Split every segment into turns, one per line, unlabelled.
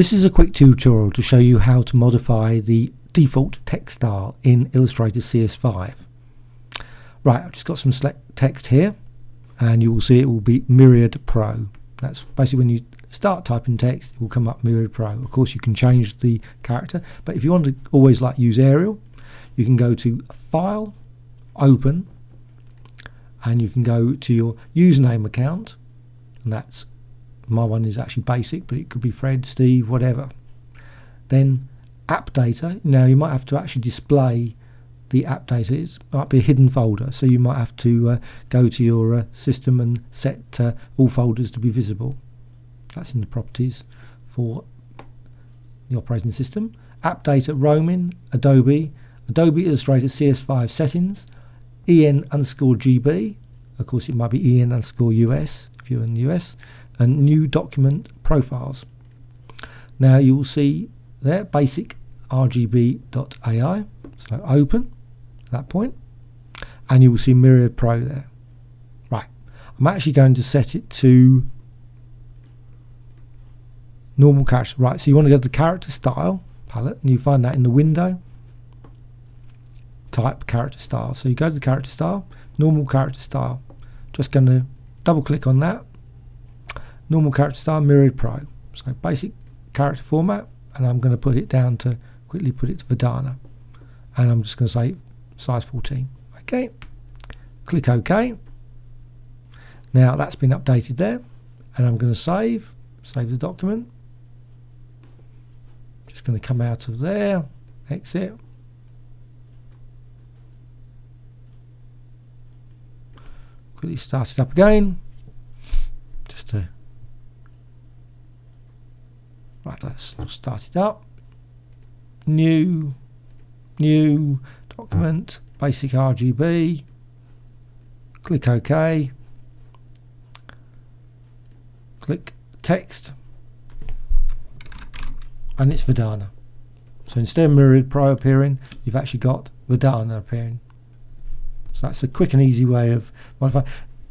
This is a quick tutorial to show you how to modify the default text style in Illustrator CS5. Right, I've just got some select text here and you will see it will be Myriad Pro. That's basically when you start typing text it will come up Myriad Pro. Of course you can change the character but if you want to always like use Arial you can go to File, Open and you can go to your username account and that's my one is actually basic but it could be Fred, Steve, whatever. Then app data, now you might have to actually display the app data. It might be a hidden folder so you might have to uh, go to your uh, system and set uh, all folders to be visible. That's in the properties for the operating system. App data roaming adobe. Adobe illustrator cs5 settings. En underscore gb of course it might be en underscore us if you're in the us and new document profiles. Now you will see there basic rgb.ai so open that point and you will see Myriad Pro there. Right I'm actually going to set it to normal character right so you want to go to the character style palette and you find that in the window type character style. So you go to the character style normal character style. Just going to double click on that normal character style Myriad Pro so basic character format and I'm going to put it down to quickly put it to Verdana. And I'm just going to say size 14 okay click OK. Now that's been updated there and I'm going to save save the document. Just going to come out of there exit. Quickly start it up again just to right let's start it up new new document, basic RGB, click OK, click text, and it's Verdana. So instead of Myriad Pro appearing, you've actually got Verdana appearing. So that's a quick and easy way of modifying.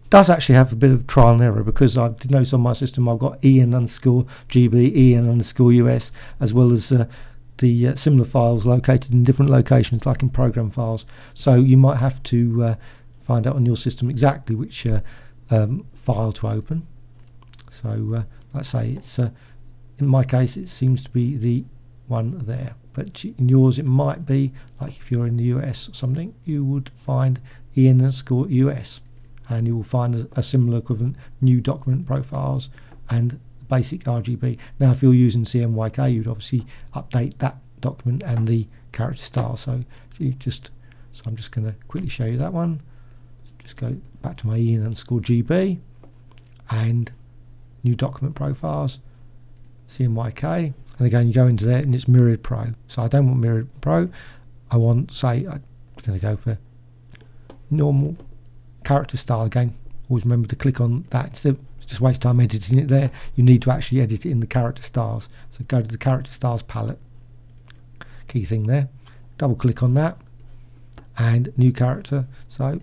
Does actually have a bit of trial and error because I did notice on my system I've got EN underscore GB, EN underscore US, as well as uh, the uh, similar files located in different locations like in program files. So you might have to uh, find out on your system exactly which uh, um, file to open. So uh, let's say it's uh, in my case it seems to be the one there. But in yours it might be like if you're in the US or something you would find en underscore US and you will find a, a similar equivalent new document profiles and basic RGB. Now if you're using CMYK you'd obviously update that document and the character style. So you just so I'm just going to quickly show you that one. Just go back to my en underscore GB and new document profiles CMYK and again you go into there and it's Myriad Pro. So I don't want Myriad Pro. I want say I'm going to go for normal character style again always remember to click on that of just waste time editing it there. You need to actually edit it in the character styles. So go to the character styles palette, key thing there, double click on that, and new character. So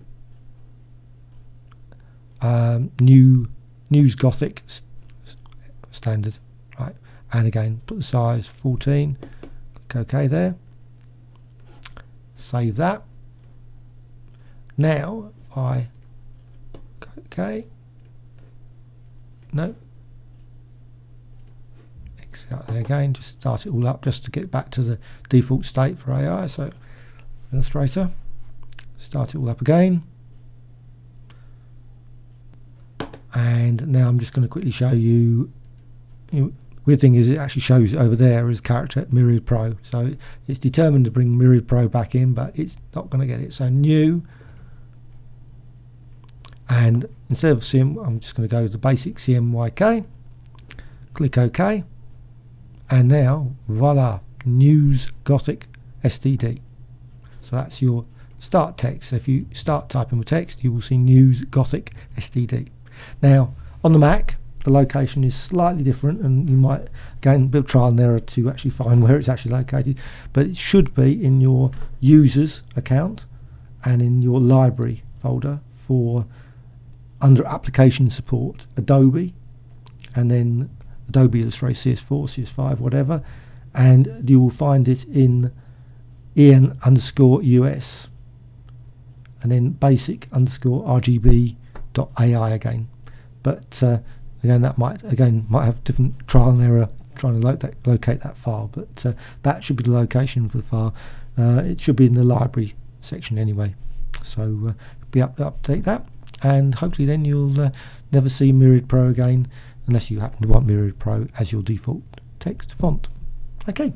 um, new news gothic st standard, right? And again, put the size 14. Click OK there. Save that. Now, I OK, no. Exit out there again, just start it all up just to get back to the default state for AI. So Illustrator, start it all up again. And now I'm just going to quickly show you, you know, weird thing is it actually shows over there as character Myriad Pro. So it's determined to bring Myriad Pro back in, but it's not going to get it. So new, and instead of CM I'm just going to go to the basic CMYK click OK and now voila news gothic STD so that's your start text. So if you start typing with text you will see news gothic STD now on the Mac the location is slightly different and you might gain a bit of trial and error to actually find where it's actually located but it should be in your users account and in your library folder for under application support Adobe and then Adobe Illustrator CS4, CS5, whatever, and you will find it in en underscore us and then basic underscore rgb dot ai again. But uh, again, that might again might have different trial and error trying to lo that, locate that file. But uh, that should be the location for the file. Uh, it should be in the library section anyway. So uh, be up to update that, and hopefully then you'll uh, never see Myriad Pro again, unless you happen to want Myriad Pro as your default text font. Okay.